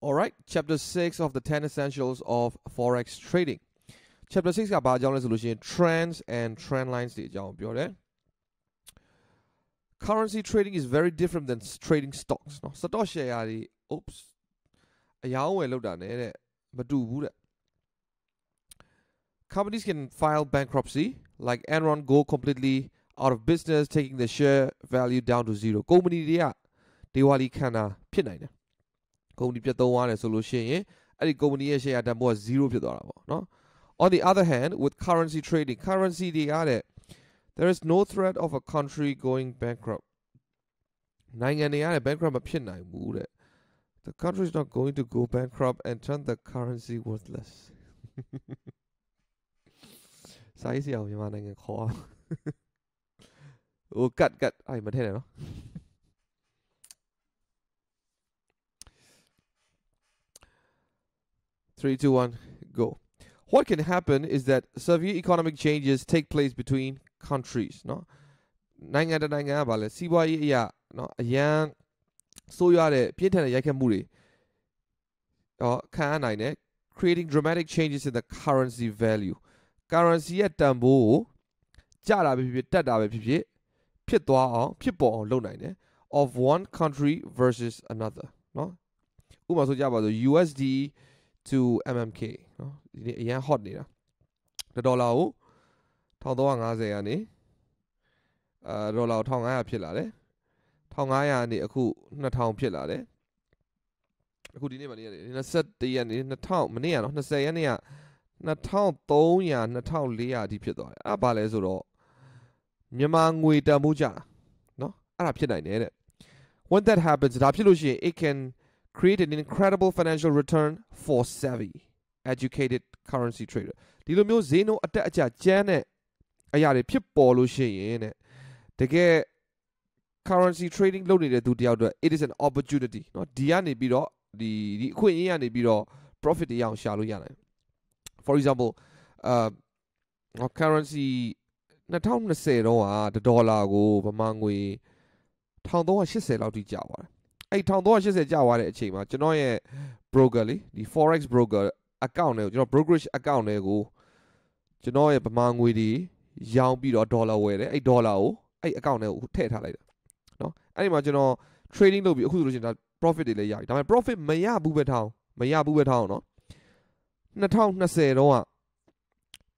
All right, chapter 6 of the 10 essentials of forex trading. Chapter 6ကဘာအကြောင်းလဲဆိုလို့ရှိရင် trends and trend lines တွေအကြောင်းပြောတယ် Currency trading is very different than trading stocks เนาะ stock share တွေ oops အယောင်းဝယ်လောက်တာနဲ့တဲ့မတူဘူးတဲ့ Companies can file bankruptcy like Enron go completely out of business taking the share value down to zero ကုမ္ပဏီတွေကဒေဝါလီခံတာဖြစ်နိုင်တယ် ကုမ္ပဏီပြတ်သုံးသွားတယ်ဆိုလို့ရှိရင်အဲ့ဒီကုမ္ပဏီရဲ့ share တန်ဖိုးက0ဖြစ်သွားတာပေါ့နော် On the other hand with currency trading currency တွေကတဲ့ there is no threat of a country going bankrupt နိုင်ငံတွေရတယ် bankrupt မဖြစ်နိုင်ဘူးတဲ့ the country is not going to go bankrupt and turn the currency worthless စာရေးဆရာကိုမြန်မာနိုင်ငံခေါ်အောင်ဟိုကတ်ကတ်အဲ့မထည့်နဲ့နော် Three, two, one, go. What can happen is that severe economic changes take place between countries နော်နိုင်ငံတနိုင်ငံကဗာလဲစီးပွားရေးအရာနော်အရန်ဆိုးရွားတဲ့ပြင်းထန်တဲ့ရိုက်ခတ်မှုတွေဟောခံရနိုင်တယ် creating dramatic changes in the currency value currency ရဲ့တန်ဖိုးကိုကျတာပဲဖြစ်ဖြစ်တက်တာပဲဖြစ်ဖြစ်ဖြစ်သွားအောင်ဖြစ်ပေါ်အောင်လုပ်နိုင်တယ် of one country versus another နော်ဥပမာဆိုကြပါစို့ USD to MMK နော်ဒီနေ့အရန် hot နေတာတစ်ဒေါ်လာကို1350ကနေအာဒေါ်လာကို1500ဖြစ်လာတယ်1500ကနေအခု2000ဖြစ်လာတယ်အခုဒီနေ့မနေ့ရက်21ရက်နေ့2000မနေ့ကနော်20ရက်နေ့က2300 2400အထိဖြစ်သွားတယ်အဲ့ဘာလဲဆိုတော့မြန်မာငွေတန်ဖိုးကြနော်အဲ့ဒါဖြစ်နိုင်တယ်တဲ့ when that happens ဒါဖြစ်လို့ရှိရင် it can create an incredible financial return for savvy educated currency trader ဒီလိုမျိုးဈေးနှုန်းအတက်အကျကျန်းတဲ့အရာတွေဖြစ်ပေါ်လို့ရှိရင်တဲ့တကယ် currency trading လုပ်နေတဲ့သူတယောက်အတွက် it is an opportunity เนาะဒီကနေပြီးတော့ဒီဒီအခွင့်အရေးကနေပြီးတော့ profit တွေရအောင်ရှာလို့ရတယ် for example uh currency 2020တော့ကဒေါ်လာကိုဗမာငွေ1380လောက်ထိကျသွားတယ် အဲ့1380ကျသွားတဲ့အချိန်မှာကျွန်တော်ရဲ့ broker လေဒီ forex broker account တွေကိုကျွန်တော် brokerage account တွေကိုကျွန်တော်ရဲ့ဗမာငွေတွေရောင်းပြီးတော့ဒေါ်လာဝယ်တယ်အဲ့ဒေါ်လာကိုအဲ့ account တွေကိုထည့်ထားလိုက်တာเนาะအဲ့ဒီမှာကျွန်တော် trading လုပ်ပြီးအခုဆိုလို့ရှိရင်ဒါ profit တွေလည်းရပြီဒါပေမဲ့ profit မရဘူးပဲထောင်းမရဘူးပဲထောင်းเนาะ2020တော့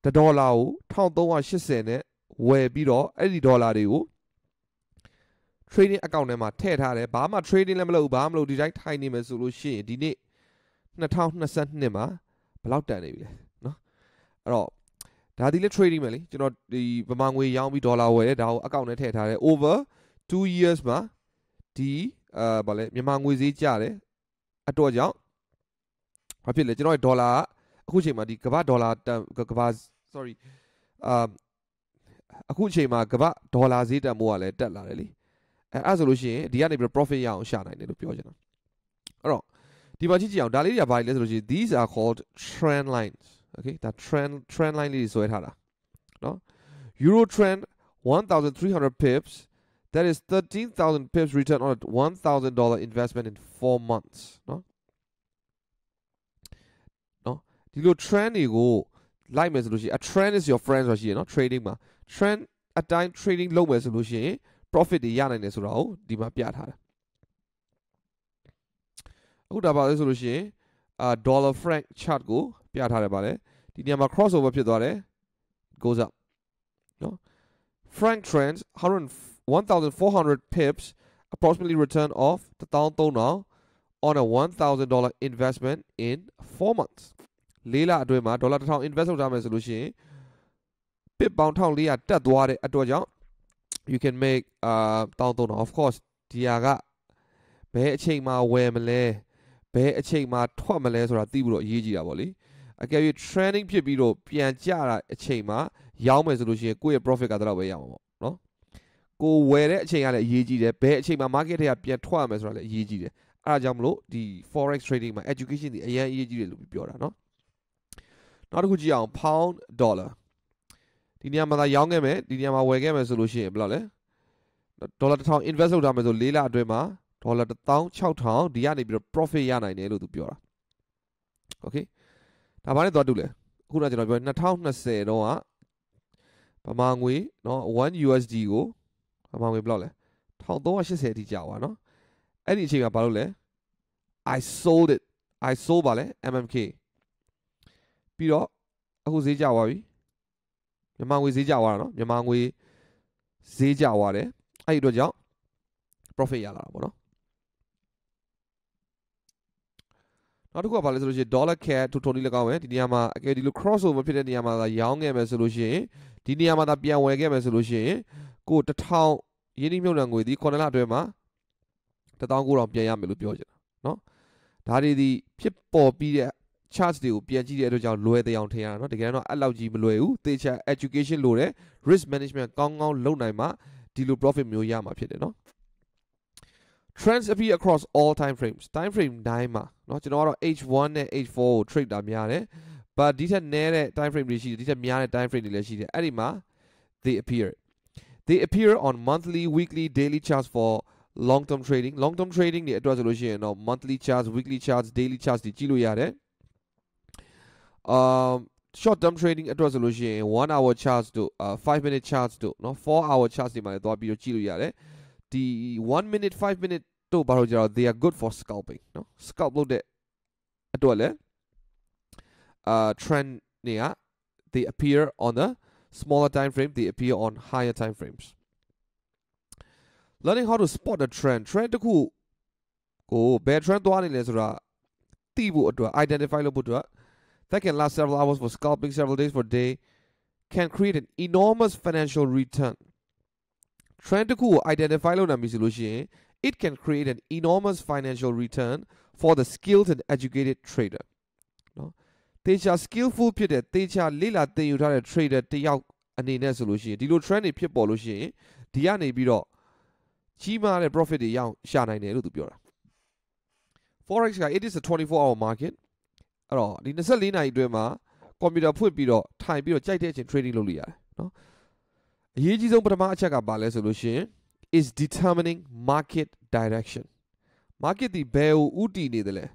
ကဒေါ်လာကို1380နဲ့ဝယ်ပြီးတော့အဲ့ဒီဒေါ်လာတွေကို trading account ထဲမှာထည့်ထားတယ်ဘာမှ trading လည်းမလုပ်ဘူးဘာမှမလုပ်ဒီတိုင်းထိုင်နေမယ်ဆိုလို့ရှိရင်ဒီနေ့2022မှာဘယ်လောက်တန်နေပြီလဲเนาะအဲ့တော့ဒါဒီလေ trading ပဲလေကျွန်တော်ဒီဗမာငွေရောင်းပြီးဒေါ်လာဝယ်တယ်ဒါကို account ထဲထည့်ထားတယ် over 2 years မှာဒီအာဗာလဲမြန်မာငွေဈေးကျတယ်အတော့ကြောင့်ဘာဖြစ်လဲကျွန်တော်ဒေါ်လာအခုချိန်မှာဒီကမ္ဘာဒေါ်လာတန်ကမ္ဘာ sorry အာအခုချိန်မှာကမ္ဘာဒေါ်လာဈေးတန်မိုးကလည်းတက်လာတယ်လေ အဲအဲ့ဆိုလို့ရှိရင်ဒီကနေပြီး profit ရအောင်ရှာနိုင်တယ်လို့ပြောချင်တာအဲ့တော့ဒီမှာကြည့်ကြည့်အောင်ဒါလေးတွေကဘာလဲဆိုလို့ရှိရင် these are called trend lines okay ဒါ trend trend line လေးဆွဲထားတာเนาะ euro trend 1300 pips that is 13000 pips return on a $1000 investment in 4 months เนาะเนาะဒီလို trend တွေကိုလိုက်မယ်ဆိုလို့ရှိရင် a trend is your friend ဆိုရှိရเนาะ trading မှာ trend အတိုင်း trading လုပ်မယ်ဆိုလို့ရှိရင် profit တွေရနိုင်တယ်ဆိုတာကိုဒီမှာပြထားတာအခုဒါပါလဲဆိုလို့ရှိရင်အာ dollar franc chart ကိုပြထားတယ်ပါလေဒီနေရာမှာ crossover ဖြစ်သွားတယ် goes up နော် franc trends 1400 pips approximately return of 1300 on a $1000 investment in 4 months လေးလအတွင်းမှာဒေါ်လာ1000 invest လုပ်ထားမယ်ဆိုလို့ရှိရင် pip ပေါင်း1400တက်သွားတဲ့အတွက်ကြောင့် you can make အာ1300 of course ဒီဟာကဘယ်အချိန်မှာဝယ်မလဲဘယ်အချိန်မှာထွက်မလဲဆိုတာသိဖို့တော့အရေးကြီးတာပေါ့လေအကယ်၍ training ဖြစ်ပြီးတော့ပြန်ကြတာအချိန်မှာရောင်းမယ်ဆိုလို့ရှိရင်ကိုယ့်ရဲ့ profit ကတတော့ပဲရအောင်ပေါ့နော်ကိုဝယ်တဲ့အချိန်ကလည်းအရေးကြီးတယ်ဘယ်အချိန်မှာ market တွေကပြန်ထွက်ရမယ်ဆိုတာလည်းအရေးကြီးတယ်အဲဒါကြောင့်မလို့ဒီ forex trading မှာ education ဒီအရင်အရေးကြီးတယ်လို့ပြောတာနော်နောက်တစ်ခုကြည့်အောင် pound dollar ဒီနေရာမှာသာရောင်းခဲ့မယ်ဒီနေရာမှာဝယ်ခဲ့မယ်ဆိုလို့ရှိရင်ဘယ်လောက်လဲဒေါ်လာ1000 invest လုပ်ထားမယ်ဆို၄လအတွင်းမှာ ဒေါ်လာ16000ဒီကနေပြီးတော့ profit ရနိုင်တယ်လို့သူပြောတာ okay ဒါဘာနဲ့သွားတူလဲအခုနကကျွန်တော်ပြော2020တော့ကဗမာငွေเนาะ1 USD ကိုဗမာငွေဘယ်လောက်လဲ1380အထိကြာသွားเนาะအဲ့ဒီအချိန်ကဘာလို့လဲ I sold it I sold ပါလဲ MMK ပြီးတော့အခုဈေးကျသွားပြီ မြန်မာငွေဈေးကျသွားတာเนาะမြန်မာငွေဈေးကျသွားတယ်အဲ့ဒီအတွက်ကြောင့် profit ရလာတာပေါ့နော်နောက်တစ်ခုကဘာလဲဆိုလို့ရှိရင် dollar cat to tony လည်းကောင်းပဲဒီနေရာမှာအကယ်ဒီလို crossover ဖြစ်တဲ့နေရာမှာသာရောင်းခဲ့မယ်ဆိုလို့ရှိရင်ဒီနေရာမှာသာပြန်ဝယ်ခဲ့မယ်ဆိုလို့ရှိရင်ကို1000ရင်းနှီးမြှုပ်နှံငွေဒီ9လအတွင်းမှာ19000ပြန်ရမယ်လို့ပြောချင်တာเนาะဒါတွေဒီဖြစ်ပေါ်ပြီးတဲ့ charts တွေကိုပြန်ကြည့်တဲ့အတွက်ကြောင့်လွယ်တဲ့အောင်ထင်ရတာเนาะတကယ်တော့အဲ့လောက်ကြီးမလွယ်ဘူးသေချာ education လိုတယ် risk management ကောင်းကောင်းလုပ်နိုင်မှဒီလို profit မျိုးရမှာဖြစ်တယ်เนาะ trends appear across all time frames time frame တိုင်းမှာเนาะကျွန်တော်ကတော့ H1 နဲ့ H4 ကို trade တာများတယ် but ဒီထက်နည်းတဲ့ time frame တွေရှိတယ်ဒီထက်များတဲ့ time frame တွေလည်းရှိတယ်အဲ့ဒီမှာ they appear they appear on monthly weekly daily charts for long term trading long term trading တွေအတွက်ဆိုလို့ရှိရင်တော့ monthly charts weekly charts daily charts တွေကြည့်လို့ရတယ် um short term trading အတွက်ဆိုလို့ရှိရင်1 hour charts တို့uh, 5 minute charts တို့เนาะ4 hour charts တွေမှာလည်းသွားပြီးတော့ကြည့်လို့ရတယ်ဒီ1 minute 5 minute တို့ဘာလို့ကြတော့ they are good for scalping เนาะ scalp လုပ်တဲ့အတွက်လည်း uh trend တွေက they appear on the smaller time frame they appear on higher time frames learning how to spot the trend trend တခုကိုဘယ် trend သွားနေလဲဆိုတာသိဖို့အတွက် identify လုပ်ဖို့အတွက် that can last several hours for scalping several days for day can create an enormous financial return trend တခုကို identify လုပ်နိုင်ပြီဆိုလို့ရှိရင် it can create an enormous financial return for the skilled and educated trader နော်တေချာ skillful ဖြစ်တဲ့တေချာလေ့လာသင်ယူထားတဲ့ trader တယောက်အနေနဲ့ဆိုလို့ရှိရင်ဒီလို trend တွေဖြစ်ပေါ်လို့ရှိရင်ဒီကနေပြီးတော့ကြီးမားတဲ့ profit တွေရအောင်ရှာနိုင်တယ်လို့သူပြောတာ forex က it is a 24 hour market အဲ့တော့ဒီ24နာရီအတွင်းမှာကွန်ပျူတာဖွင့်ပြီးတော့ထိုင်ပြီးတော့ကြိုက်တဲ့အချိန် trading လုပ်လို့ရတယ်နော်အရေးကြီးဆုံးပထမအချက်ကဘာလဲဆိုလို့ရှိရင် is determining market direction market ဒီဘယ်ကိုဥတည်နေတယ်လဲ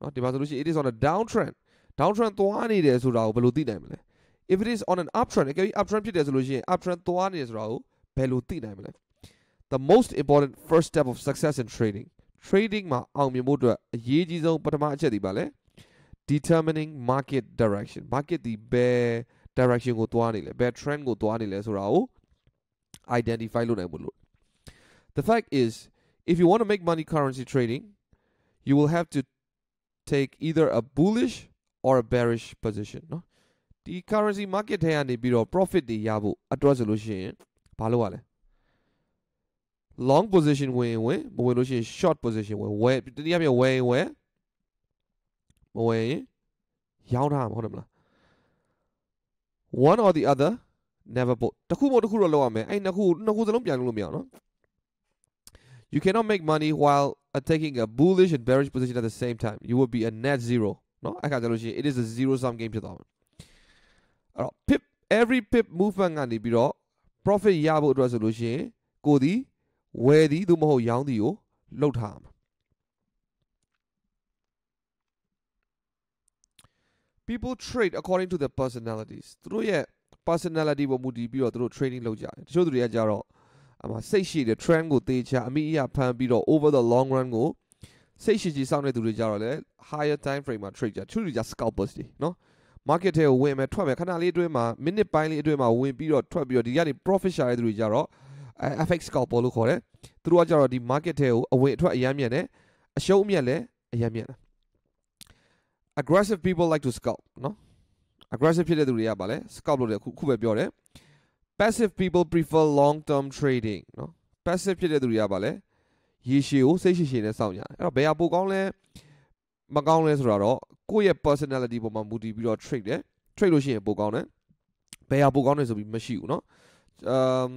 နော်ဒီမှာဆိုလို့ရှိရင် it is on a downtrend downtrend သွားနေတယ်ဆိုတာကိုဘယ်လိုသိနိုင်မလဲ if it is on an uptrend အကယ်၍ uptrend ဖြစ်တယ်ဆိုလို့ရှိရင် uptrend သွားနေတယ်ဆိုတာကိုဘယ်လိုသိနိုင်မလဲ the most important first step of success in trading trading မှာအောင်မြင်ဖို့အတွက်အရေးကြီးဆုံးပထမအချက်ဒီပါလဲ determining market direction market ဒီဘယ် direction ကိုသွားနေလဲဘယ် trend ကိုသွားနေလဲဆိုတာကို identify လုပ်နိုင်ဖို့လို့ the fact is if you want to make money currency trading you will have to take either a bullish or a bearish position เนาะဒီ currency market ထဲကနေပြီးတော့ profit တွေရဖို့အတွက်ဆိုလို့ရှိရင်ဘာလုပ်ရလဲ long position ဝင်ဝင်မဝင်လို့ရှိရင် short position ဝင်ဝယ်တနည်းအားဖြင့်ဝယ်ရင်ဝယ် မဝယ်ရင်ရောင်းထားမှာဟုတ်တယ်မလား one or the other never both တစ်ခုမဟုတ်တစ်ခုတော့လောက်ရမယ်အဲ့နှစ်ခုနှစ်ခုစလုံးပြန်လို့မရအောင်နော် you cannot make money while uh, taking a bullish and bearish position at the same time you will be a net zero နော်အဲ့ခါကျလို့ရှိရင် it is a zero sum game ဖြစ်သွားမှာအဲ့တော့ pip every pip movement ကနေပြီးတော့ profit ရဖို့အတွက်ဆိုလို့ရှိရင်ကိုဒီဝယ်သည်သို့မဟုတ်ရောင်းသည်ကိုလှုပ်ထားမှာ people trade according to their personalities သူတို့ရဲ့ personality ပေါ်မူတည်ပြီးတော့သူတို့ trading လုပ်ကြတယ်တချို့သူတွေကကြတော့အမစိတ်ရှိတဲ့ trend ကိုသေချာအမိအယဖမ်းပြီးတော့ over the long run ကိုစိတ်ရှိရှိစောင့်နေသူတွေကြတော့လေ higher time frame မှာ trade ကြတချို့တွေက scalpers တွေနော် market ထဲကိုဝင်မယ်ထွက်မယ်ခဏလေးအတွင်းမှာ minute ပိုင်းလေးအတွင်းမှာဝင်ပြီးတော့ထွက်ပြီးတော့ဒီကနေ profit ရှာတဲ့သူတွေကြတော့ FX scalper လို့ခေါ်တယ်သူတို့ကကြတော့ဒီ market ထဲကိုအဝင်အထွက်အယမ်းမြတ်တယ်အရှုံးအမြတ်လည်းအယမ်းမြတ်တယ် aggressive people like to scout နော် aggressive ဖြစ်တဲ့သူတွေကဗာလဲ scout လို့လည်းခုခုပဲပြောတယ် passive people prefer long term trading နော် passive ဖြစ်တဲ့သူတွေကဗာလဲရေရှည်ကိုစိတ်ရှည်ရှည်နဲ့စောင့်ကြတယ်အဲ့တော့ဘယ်ဟာပိုကောင်းလဲမကောင်းလဲဆိုတော့ကိုယ့်ရဲ့ personality ပေါ်မှာမူတည်ပြီးတော့ trade တယ် trade လို့ရှိရင်ပိုကောင်းတယ်ဘယ်ဟာပိုကောင်းလဲဆိုပြီးမရှိဘူးနော်အမ်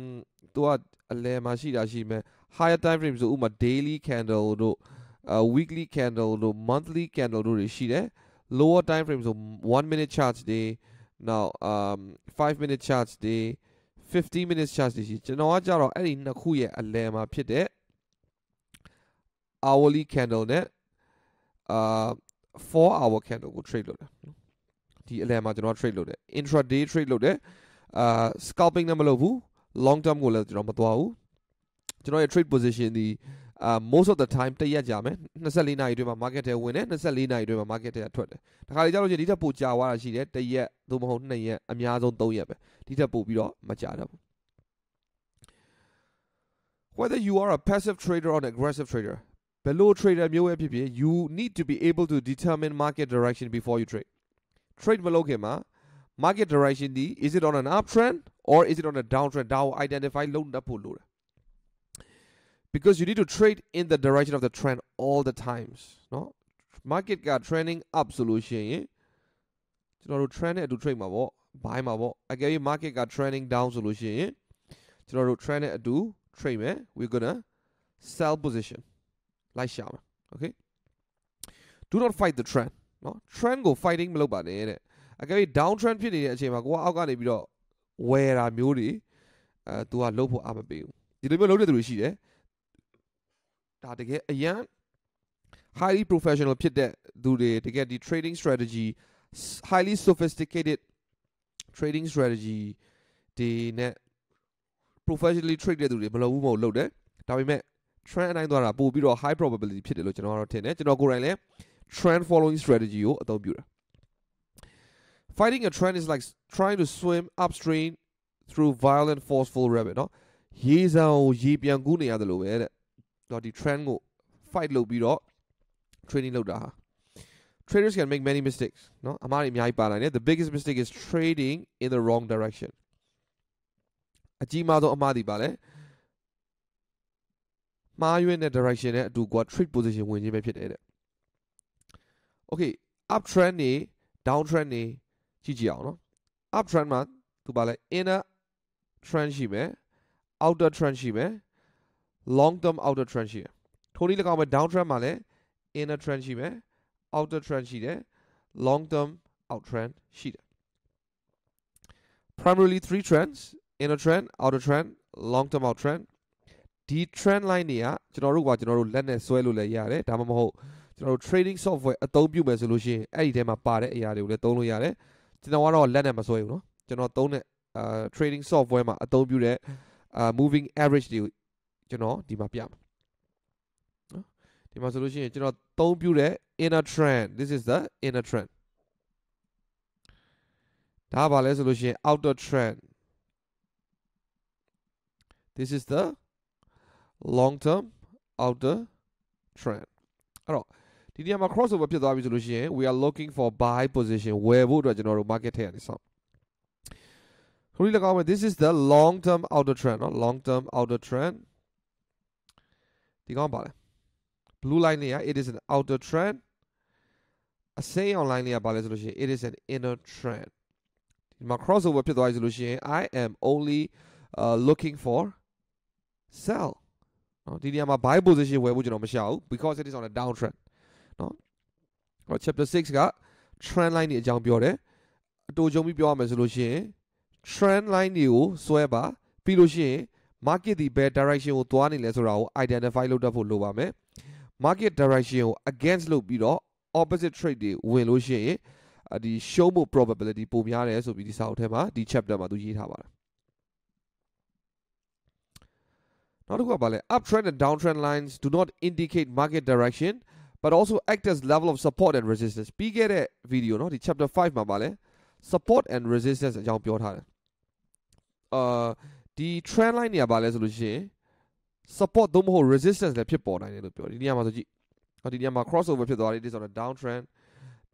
သူကအလဲမှာရှိတာရှိမယ် higher time frame ဆိုဥမာ daily candle တို့ weekly candle တို့ monthly candle တို့တွေရှိတယ် lower time frame ဆို 1 minute charts တွေ now um 5 minute charts တွေ50 minutes charts တွေရှိကျွန်တော်ကကြတော့အဲ့ဒီနှစ်ခုရဲ့အလဲမှာဖြစ်တဲ့ hourly candle နဲ့အာ4 hour candle ကို trade လုပ်တယ်ဒီအလယ်မှာကျွန်တော် trade လုပ်တယ် intraday trade လုပ်တယ်အာ scalping နဲ့မလုပ်ဘူး long term ကိုလည်းကျွန်တော်မသွားဘူးကျွန်တော်ရဲ့ trade position ဒီအာ most of the time တရက်ကြာမယ်24နာရီအတွင်းမှာ market ထဲဝင်တယ်24နာရီအတွင်းမှာ market ထဲထွက်တယ်တခါလေကြာလို့ရှိရင်ဒီထက်ပိုကြာသွားတာရှိတယ်တရက်သို့မဟုတ်2ရက်အများဆုံး3ရက်ပဲဒီထက်ပိုပြီးတော့မကြာတော့ဘူး whether you are a passive trader or an aggressive trader ဘယ်လို trader မျိုးပဲဖြစ်ဖြစ် you need to be able to determine market direction before you trade trade မလုပ်ခင်မှာ market direction ဒီ is it on an uptrend or is it on a downtrend ဒါကို identify လုပ်တတ်ဖို့လိုတယ် because you need to trade in the direction of the trend all the times. No? Market got trending up ဆိုလို့ရှိရင်ကျွန်တော်တို့ trend နဲ့အတူ trade မှာပေါ့ buy မှာပေါ့အကယ်၍ market got trending down ဆိုလို့ရှိရင်ကျွန်တော်တို့ trend နဲ့အတူ trade eh? me. we gonna sell position လိုက်ရှာမယ် okay do not fight the trend no? trend go fighting မလုပ်ပါနဲ့တဲ့အကယ်၍ eh? down trend ဖြစ်နေတဲ့အချိန်မှာကိုကအောက်ကနေပြီးတော့ဝယ်တာမျိုးတွေအဲ तू ကလှုပ်ဖို့အားမပေးဘူးဒီလိုမျိုးလှုပ်တဲ့သူတွေရှိတယ် ဒါတကယ်အရန် highly professional ဖြစ်တဲ့သူတွေတကယ်ဒီ trading strategy highly sophisticated trading strategy ဒီနဲ့ professionally trade တဲ့သူတွေမလုပ်ဘူးမဟုတ်လုပ်တယ်ဒါပေမဲ့ trend အတိုင်းသွားတာပို့ပြီးတော့ high probability ဖြစ်တယ်လို့ကျွန်တော်ကတော့ထင်တယ်ကျွန်တော်ကိုယ်တိုင်လည်း trend following strategy ကိုအသုံးပြုတာ fighting a trend is like trying to swim upstream through violent forceful rapid เนาะရေစံကိုရေပြန်ကူးနေရတယ်လို့ပဲတဲ့ တော့ဒီ trend ကို fight လုပ်ပြီးတော့ trading လုပ်တာဟာ traders can make many mistakes เนาะအမှားတွေအများကြီးပါနိုင်တယ် the biggest mistake is trading in the wrong direction အကြီးမားဆုံးအမှားဒီပါလဲမှားယွင်းတဲ့ direction နဲ့အတူကွာ trade position ဝင်ခြင်းပဲဖြစ်တယ်တဲ့ okay up trend နေ down trend နေကြည့်ကြည့်အောင်နော် up trend မှာသူပါလဲ inner trend ရှိမယ် outer trend ရှိမယ် long term outer trend ရှိတယ်ထိုနည်း၎င်းပဲ down trend မှာလည်း inner trend ရှိမယ် outer trend ရှိတယ် long term out trend ရှိတယ် primarily three trends inner trend outer trend long term out trend ဒီ trend line တွေကကျွန်တော်တို့ကကျွန်တော်တို့လက်နဲ့ဆွဲလို့လည်းရတယ်ဒါမှမဟုတ်ကျွန်တော်တို့ trading software အသုံးပြုမယ်ဆိုလို့ရှိရင်အဲ့ဒီထဲမှာပါတဲ့အရာတွေကိုလည်းသုံးလို့ရတယ်ကျွန်တော်ကတော့လက်နဲ့မဆွဲဘူးเนาะကျွန်တော်သုံးတဲ့အာ trading software မှာအသုံးပြုတဲ့အာ moving average တွေကို ကျွန်တော်ဒီမှာပြမယ်နော်ဒီမှာဆိုလို့ရှိရင်ကျွန်တော်သုံးပြုတဲ့ inner trend. This is the inner trend. ဒါပါလဲဆိုလို့ရှိရင် outer trend. This is the long term outer trend. အဲ့တော့ဒီနေရာမှာ crossover ဖြစ်သွားပြီဆိုလို့ရှိရင် we are looking for buy position. ဝယ်ဖို့အတွက်ကျွန်တော်တို့ market ထဲကနေစောင့်ခရီးလကောင်းမယ် this is the long term outer trend နော် long term outer trend. ဒီကောင်ပါလဲ blue line လေးက it is an outer trend အစိမ်း online လေးကပါလဲဆိုလို့ရှိရင် it is an inner trend ဒီမှာ crossover ဖြစ်သွားပြီဆိုလို့ရှိရင် I am only uh, looking for sell နော်ဒီနေရာမှာ buy position ဝယ်ဖို့ကျွန်တော်မရှာဘူး because it is on a downtrend နော်ဟော chapter 6က trend line တွေအကြောင်းပြောတယ်အတူကြုံပြီးပြောရမယ်ဆိုလို့ရှိရင် trend line တွေကိုဆွဲပါပြီးလို့ရှိရင် market ဒီဘယ် direction ကိုသွားနေလဲဆိုတာကို identify လုပ်တတ်ဖို့လိုပါမယ် market direction ကို against လုပ်ပြီးတော့ opposite trade တွေဝင်လို့ရှိရင်ဒီ show မှု probability ပိုများတယ်ဆိုပြီးဒီစာအုပ်ထဲမှာဒီ chapter မှာသူရေးထားပါတယ်နောက်တစ်ခုကပါလဲ uptrend and downtrend lines do not indicate market direction but also act as level of support and resistance ပြီးခဲ့တဲ့ video เนาะဒီ chapter 5မှာပါလဲ support and resistance အကြောင်းပြောထားတယ်အာ ဒီ trend line တွေကပါလဲဆိုလို့ရှိရင် support သို့မဟုတ် resistance လည်းဖြစ်ပေါ်နိုင်တယ်လို့ပြောဒီနေရာမှာဆိုကြည့်ဟောဒီနေရာမှာ crossover ဖြစ်သွားတယ် this on a downtrend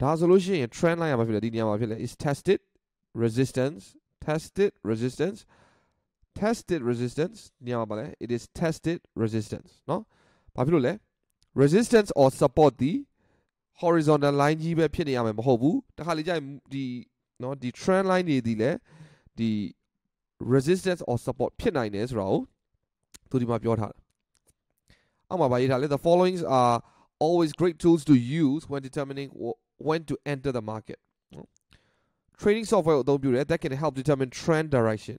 ဒါဆိုလို့ရှိရင် trend line ရမှာဖြစ်လေဒီနေရာမှာဖြစ်လေ is tested resistance tested resistance tested resistance နေရာမှာပါလေ it is tested resistance เนาะဘာဖြစ်လို့လဲ resistance or support ဒီ horizontal line ကြီးပဲဖြစ်နေရမယ်မဟုတ်ဘူးတခါလေကြာရင်ဒီเนาะဒီ trend line တွေဒီလဲဒီ resistance or support ဖြစ်နိုင်တယ်ဆိုတာကိုသူဒီမှာပြောထားတယ်အောက်မှာပါရေးထားလေ the followings are always great tools to use when determining when to enter the market trading software ကိုအသုံးပြုတယ် that can help determine trend direction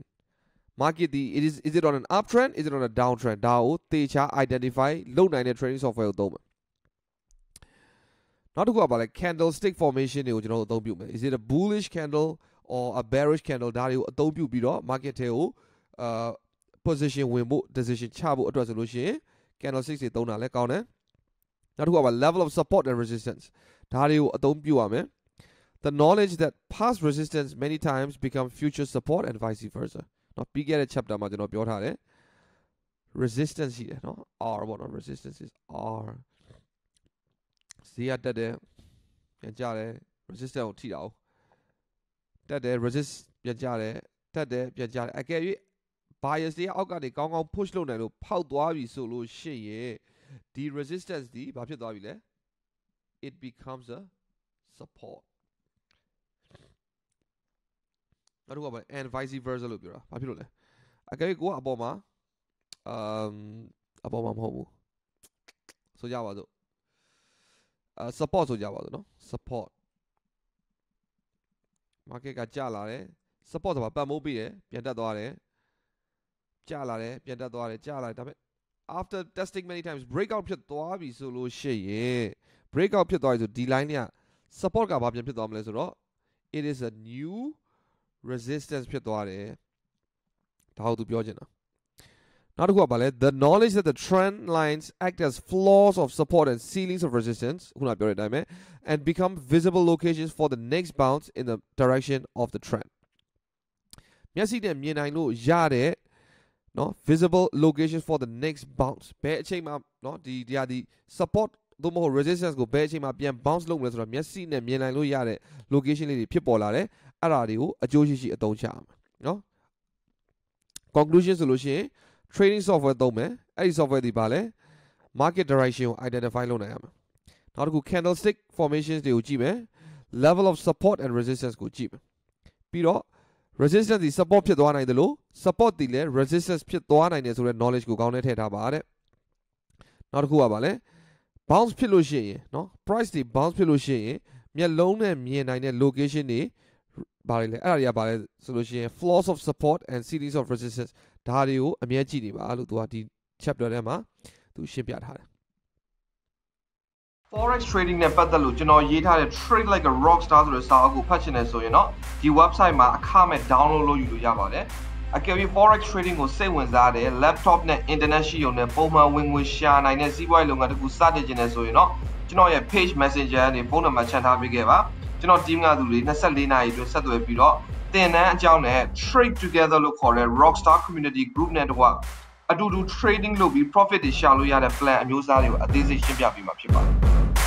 market ဒီ it is is it on an uptrend is it on a downtrend ဒါကိုသေချာ identify လုပ်နိုင်တဲ့ trading software ကိုသုံးမယ်နောက်တစ်ခုကပါလဲ candlestick formation တွေကိုကျွန်တော်တို့အသုံးပြုမယ် is it a bullish candle or a bearish candle ဒါတွေကိုအသုံးပြုပြီးတော့ market ထဲကိုအာ position ဝင်ဖို့ decision ချဖို့အတွက်ဆိုလို့ရှိရင် candlestick တွေသုံးတာလည်းကောင်းတယ်နောက်တစ်ခုကပါ level of support and resistance ဒါတွေကိုအသုံးပြုရမယ် the knowledge that past resistance many times become future support and vice versa เนาะပြီးခဲ့တဲ့ chapter မှာကျွန်တော်ပြောထားတယ် resistance ရှိတယ်เนาะ r ပေါ့เนาะ resistance is r ဈေးရတက်တယ်ပြန်ကြတယ် resistance ကိုထိတာ哦 တက်တယ် resist ပြန်ကြတယ်တက်တယ်ပြန်ကြတယ်အကယ်၍ bias တွေအောက်ကနေကောင်းကောင်း push လုပ်နိုင်လို့ဖောက်သွားပြီဆိုလို့ရှိရင်ဒီ resistance ဒီဘာဖြစ်သွားပြီလဲ it becomes a support နောက်တစ်ခုကဘာ and vice versa လို့ပြောတာဘာဖြစ်လို့လဲအကယ်၍ကိုကအပေါ်မှာအမ်အပေါ်မှာမဟုတ်ဘူးဆိုကြပါစို့အ support ဆိုကြပါစို့နော် support market ကကျလာတယ် support ဆိုတာပတ်မိုးပြီးတယ်ပြန်တက်သွားတယ်ကျလာတယ်ပြန်တက်သွားတယ်ကျလာတယ်ဒါပေမဲ့ after testing many times breakout ဖြစ်သွားပြီဆိုလို့ရှိရင် breakout ဖြစ်သွားပြီဆိုဒီ line เนี่ย support ကဘာပြန်ဖြစ်သွားမလဲဆိုတော့ it is a new resistance ဖြစ်သွားတယ်ဒါဟုတ်သူပြောချင်တာ နောက်တစ်ခုကဘာလဲ the knowledge that the trend lines act as floors of support and ceilings of resistance ခုနပြောတဲ့အတိုင်းပဲ and become visible locations for the next bounce in the direction of the trend မျက်စိနဲ့မြင်နိုင်လို့ရတဲ့နော် visible locations for the next bounce ဘယ်အချိန်မှာနော်ဒီတရားဒီ support သို့မဟုတ် resistance ကိုဘယ်အချိန်မှာပြန် bounce လုပ်မလဲဆိုတော့မျက်စိနဲ့မြင်နိုင်လို့ရတဲ့ location လေးတွေဖြစ်ပေါ်လာတယ်အဲ့ဒါတွေကိုအကျိုးရှိရှိအသုံးချရမယ်နော် conclusion ဆိုလို့ရှိရင် trading software သုံးမယ်အဲ့ဒီ software ဒီပါလဲ market direction ကို identify လုပ်နိုင်ရမယ်နောက်တစ်ခု candlestick formations တွေကိုကြည့်မယ် level of support and resistance ကိုကြည့်မယ်ပြီးတော့ resistance ဒီ support ဖြစ်သွားနိုင်တယ်လို့ support ဒီလည်း resistance ဖြစ်သွားနိုင်တယ်ဆိုတဲ့ knowledge ကိုကောင်းနဲ့ထည့်ထားပါတဲ့နောက်တစ်ခုကပါလဲ bounce ဖြစ်လို့ရှိရင်เนาะ price ဒီ bounce ဖြစ်လို့ရှိရင်မျက်လုံးနဲ့မြင်နိုင်တဲ့ location တွေဘာတွေလဲအဲ့ဒါတွေကဘာလဲဆိုလို့ရှိရင် flaws of support and series of resistance ဒါတွေကိုအမြဲကြည့်နေပါလို့သူကဒီ chapter ထဲမှာသူရှင်းပြထားတယ် forex trading နဲ့ပတ်သက်လို့ကျွန်တော်ရေးထားတဲ့ trade like a rock star ဆိုတဲ့စာအုပ်ကိုဖတ်ချင်တယ်ဆိုရင်တော့ဒီ website မှာအခမဲ့ download လုပ်ယူလို့ရပါတယ်အကယ်၍ forex trading ကိုစိတ်ဝင်စားတဲ့ laptop နဲ့ internet ရှိုံနဲ့ပုံမှန်ဝင်ငွေရှာနိုင်တဲ့စီးပွားရေးလုပ်ငန်းတစ်ခုစတင်ခြင်းနဲ့ဆိုရင်တော့ကျွန်တော်ရဲ့ page messenger ကနေဖုန်းနံပါတ်ချန်ထားပေးခဲ့ပါကျွန်တော် team ကသူတွေ24နာရီအတွင်းဆက်သွယ်ပြီးတော့ သင်တန်းအကြောင်းနဲ့ trade together လို့ခေါ်တဲ့ rockstar community group network အတူတူ trading လုပ်ပြီး profit တွေရှာလို့ရတဲ့ plan အမျိုးအစားတွေကိုအသေးစိတ်ရှင်းပြပေးမှာဖြစ်ပါတယ်